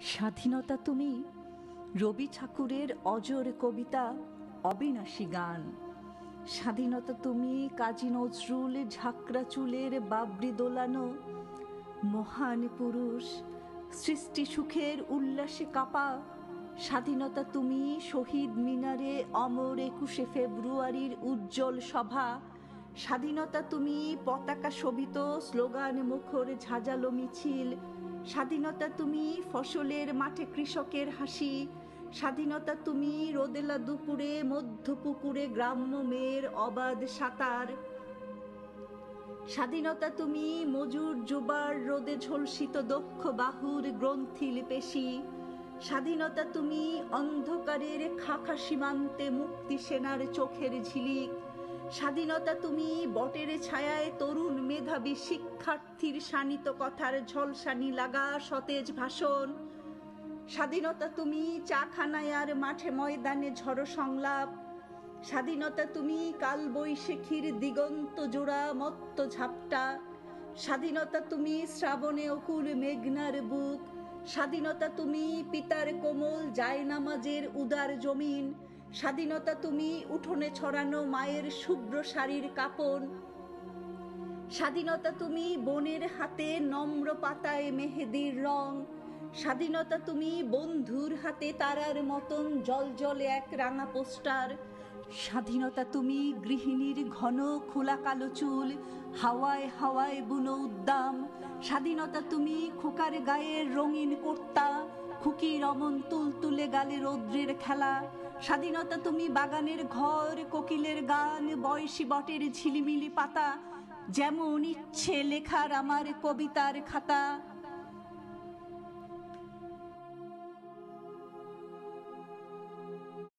স্বাধীনতা তুমি। রবি ঠাকুরের অজর কবিতা, অবিনাশী গান। স্বাধীনতা তুমি কাজী নজরুল ঝাঁকড়া চুলের বাবরি দোলানো। মহান পুরুষ, সৃষ্টি সুখের উল্লাসে কাপা। স্বাধীনতা তুমি শহীদ মিনারে অমর একুশে ফেব্রুয়ারির উজ্জ্বল সভা। স্বাধীনতা তুমি পতাকা শোভিত, স্লোগান মুখর ঝাঁঝালো মিছিল। স্বাধীনতা তুমি ফসলের মাঠে কৃষকের হাসি। স্বাধীনতা তুমি রোদেলা দুপুরে মধ্য পুকুরে গ্রাম্য মেয়ের অবাধ সাঁতার। স্বাধীনতা তুমি মজুর যুবার রোদে ঝলসিত দক্ষ বাহুর গ্রন্থিল পেশি। স্বাধীনতা তুমি অন্ধকারের খাখা সীমান্তে মুক্তি সেনার চোখের ঝিলিক। স্বাধীনতা তুমি বটের ছায়ায় তরুণ মেধাবী শিক্ষার্থীর শানিত কথার ঝলসানি লাগা সতেজ ভাষণ। স্বাধীনতা তুমি চাখানায় আর মাঠে ময়দানে ঝড় সংলাপ। স্বাধীনতা তুমি কাল বৈশাখীর দিগন্ত জোড়া মত্ত ঝাপটা। স্বাধীনতা তুমি শ্রাবণে অকুল মেঘনার বুক। স্বাধীনতা তুমি পিতার কোমল জায়নামাজের উদার জমিন। স্বাধীনতা তুমি উঠোনে ছড়ানো মায়ের শুভ্র শাড়ির কাপড় স্বাধীনতা তুমি বনের হাতে নম্র পাতায় মেহেদির রং। স্বাধীনতা তুমি বন্ধুর হাতে তারার মতন জল জলে এক রাঙা পোস্টার। স্বাধীনতা তুমি গৃহিণীর ঘন খোলা কালো চুল, হাওয়ায় হাওয়ায় বুনো উদ্দাম। স্বাধীনতা তুমি খোকার গায়ের রঙিন কর্তা, খুকির অমন তুলতুলে গালে রৌদ্রের খেলা। স্বাধীনতা তুমি বাগানের ঘর, কোকিলের গান, বয়সী বটের ঝিলিমিলি পাতা, যেমন ইচ্ছে লেখার আমার কবিতার খাতা।